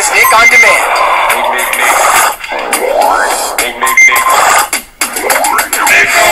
is Nick on Demand. Nick, Nick, Nick. Nick, Nick, Nick. Nick, Nick.